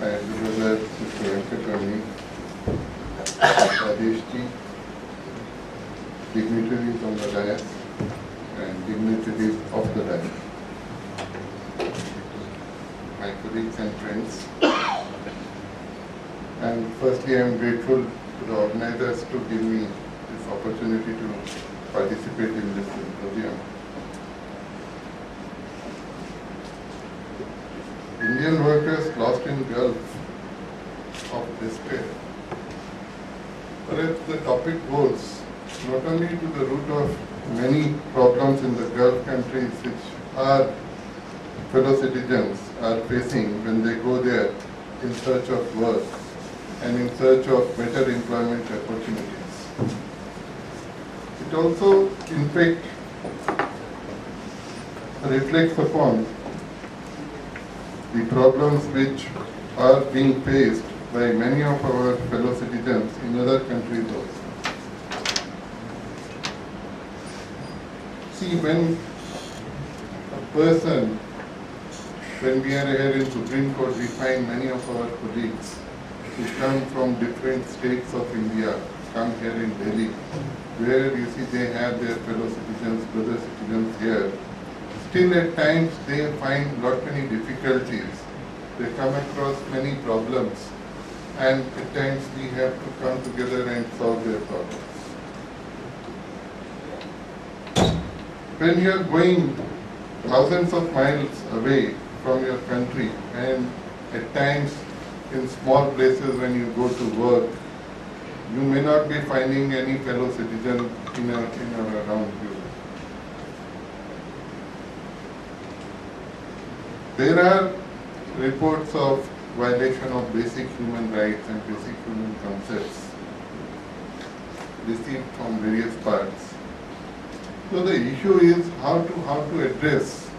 Venkatramani, Rajesh ji, dignitaries on the eh, dais, and dignitaries of the dais, my colleagues and friends. And firstly, I am grateful to the organizers to give me this opportunity to participate in this symposium. Indian workers lost in Gulf of despair. Perhaps the topic goes not only to the root of many problems in the Gulf countries which our fellow citizens are facing when they go there in search of work and in search of better employment opportunities. It also, in fact, reflects upon the problems which are being faced by many of our fellow citizens in other countries also. See, when a person, when we are here in Supreme Court, we find many of our colleagues who come from different states of India, come here in Delhi, where you see they have their fellow citizens, brother citizens here. Still at times they find lot many difficulties. They come across many problems and at times we have to come together and solve their problems. When you are going thousands of miles away from your country and at times in small places when you go to work, you may not be finding any fellow citizen in, in or around you. There are reports of violation of basic human rights and basic human concepts received from various parts. So the issue is how to how to address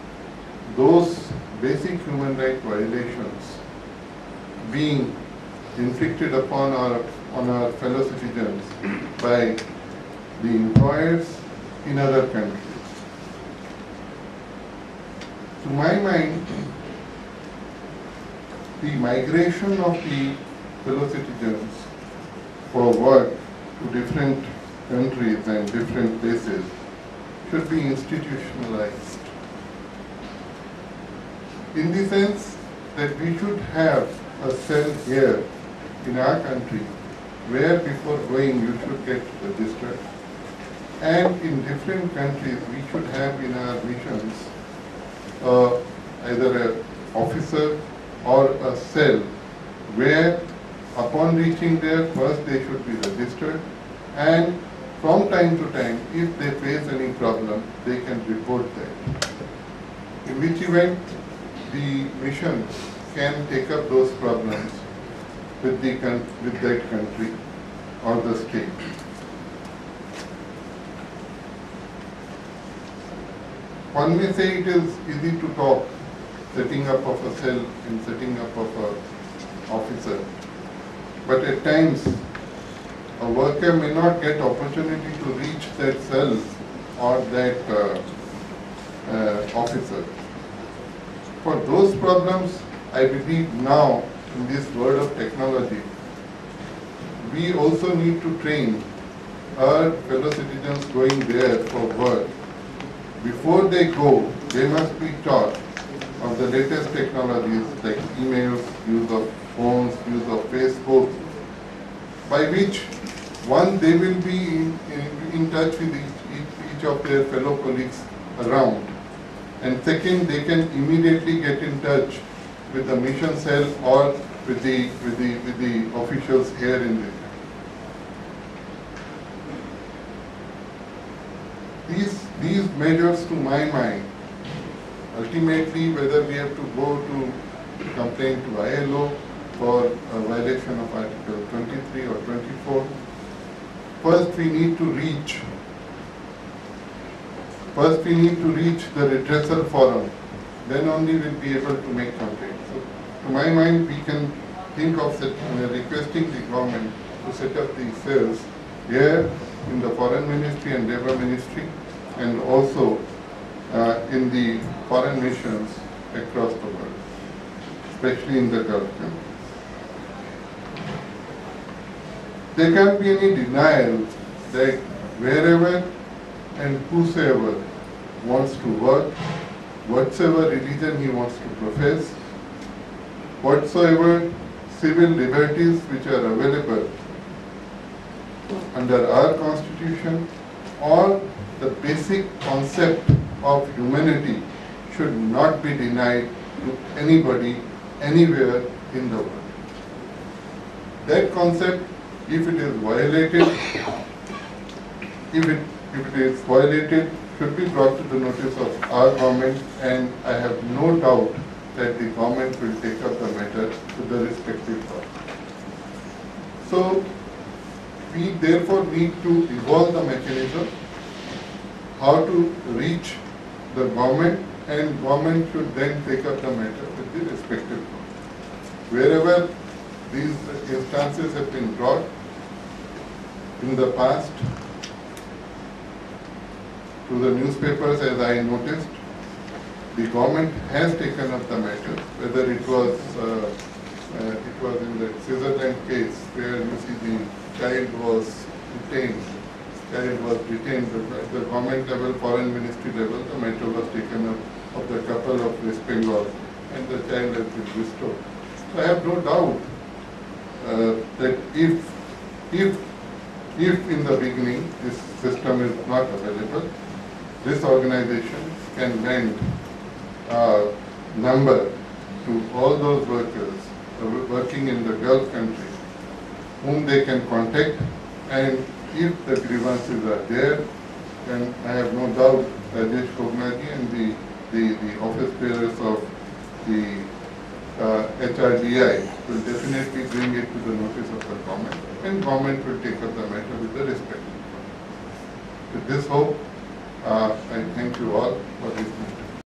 those basic human right violations being inflicted upon our on our fellow citizens by the employers in other countries. To my mind, the migration of the fellow citizens for work to different countries and different places should be institutionalized. In the sense that we should have a cell here in our country where before going you should get registered. And in different countries we should have in our missions uh, either an officer or a cell where upon reaching there first they should be registered and from time to time if they face any problem they can report that. In which event the mission can take up those problems with the with that country or the state. One may say it is easy to talk setting up of a cell and setting up of a officer. But at times, a worker may not get opportunity to reach that cell or that uh, uh, officer. For those problems, I believe now in this world of technology, we also need to train our fellow citizens going there for work. Before they go, they must be taught of the latest technologies like emails, use of phones, use of Facebook, by which one, they will be in, in, in touch with each, each, each of their fellow colleagues around. And second, they can immediately get in touch with the mission cell or with the, with the, with the officials here in the These, these measures to my mind, ultimately whether we have to go to complain to ILO for a violation of Article 23 or 24, first we need to reach, first we need to reach the redressal forum, then only we'll be able to make complaint. So, to my mind, we can think of set, uh, requesting the government to set up these cells here in the Foreign Ministry and Labour Ministry and also uh, in the foreign missions across the world, especially in the Gulf countries. there can't be any denial that wherever and whosoever wants to work, whatsoever religion he wants to profess, whatsoever civil liberties which are available under our constitution or the basic concept of humanity should not be denied to anybody anywhere in the world. That concept, if it is violated, if it, if it is violated, should be brought to the notice of our government and I have no doubt that the government will take up the matter to the respective court. So, we therefore need to evolve the mechanism, how to reach the government and government should then take up the matter with the respective court. Wherever these instances have been brought in the past to the newspapers as I noticed, the government has taken up the matter, whether it was, uh, uh, it was in the Switzerland case where you see the child was detained, child was detained, at the government level, foreign ministry level, the matter was taken up of the couple of West Bengal and the child has been restored. So I have no doubt uh, that if, if, if in the beginning this system is not available, this organization can lend uh, number to all those workers uh, working in the Gulf country whom they can contact and if the grievances are there, then I have no doubt Rajesh Gogna ji and the, the, the office bearers of the uh, HRDI will definitely bring it to the notice of the government and government will take up the matter with the respective. With this hope, uh, I thank you all for matter.